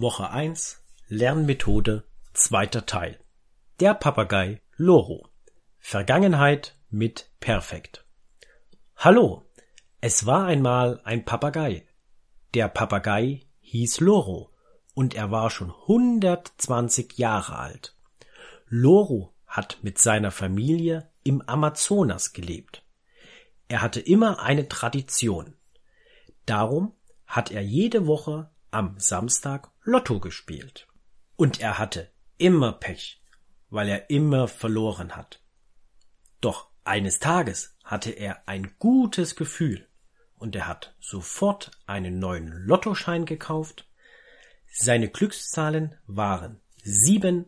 Woche 1 Lernmethode zweiter Teil Der Papagei Loro Vergangenheit mit Perfekt Hallo, es war einmal ein Papagei. Der Papagei hieß Loro und er war schon 120 Jahre alt. Loro hat mit seiner Familie im Amazonas gelebt. Er hatte immer eine Tradition. Darum hat er jede Woche am Samstag Lotto gespielt. Und er hatte immer Pech, weil er immer verloren hat. Doch eines Tages hatte er ein gutes Gefühl und er hat sofort einen neuen Lottoschein gekauft. Seine Glückszahlen waren sieben,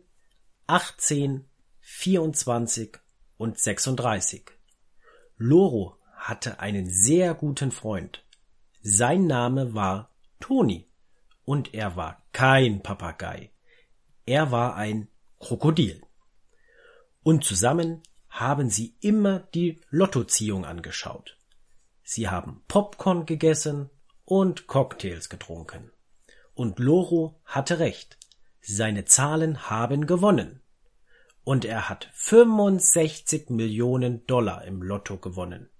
achtzehn, vierundzwanzig und sechsunddreißig. Loro hatte einen sehr guten Freund. Sein Name war Toni und er war kein Papagei. Er war ein Krokodil. Und zusammen haben sie immer die Lottoziehung angeschaut. Sie haben Popcorn gegessen und Cocktails getrunken. Und Loro hatte recht. Seine Zahlen haben gewonnen. Und er hat 65 Millionen Dollar im Lotto gewonnen.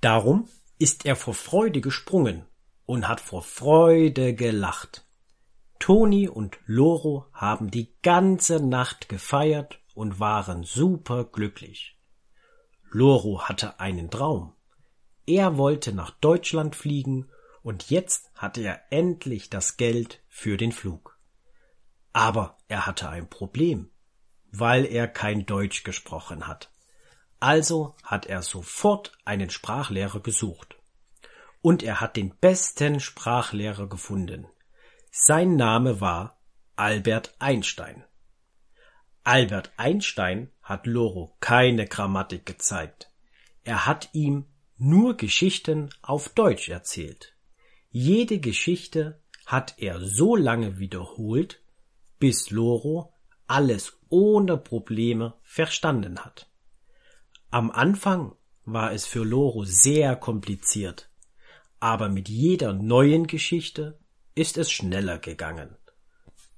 Darum ist er vor Freude gesprungen und hat vor Freude gelacht. Toni und Loro haben die ganze Nacht gefeiert und waren super glücklich. Loro hatte einen Traum. Er wollte nach Deutschland fliegen und jetzt hatte er endlich das Geld für den Flug. Aber er hatte ein Problem, weil er kein Deutsch gesprochen hat. Also hat er sofort einen Sprachlehrer gesucht. Und er hat den besten Sprachlehrer gefunden. Sein Name war Albert Einstein. Albert Einstein hat Loro keine Grammatik gezeigt. Er hat ihm nur Geschichten auf Deutsch erzählt. Jede Geschichte hat er so lange wiederholt, bis Loro alles ohne Probleme verstanden hat. Am Anfang war es für Loro sehr kompliziert, aber mit jeder neuen Geschichte ist es schneller gegangen.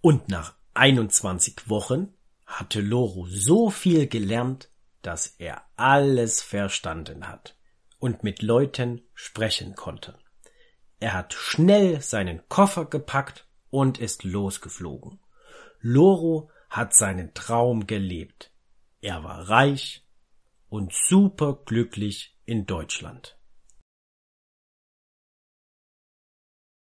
Und nach 21 Wochen hatte Loro so viel gelernt, dass er alles verstanden hat und mit Leuten sprechen konnte. Er hat schnell seinen Koffer gepackt und ist losgeflogen. Loro hat seinen Traum gelebt. Er war reich und superglücklich in Deutschland.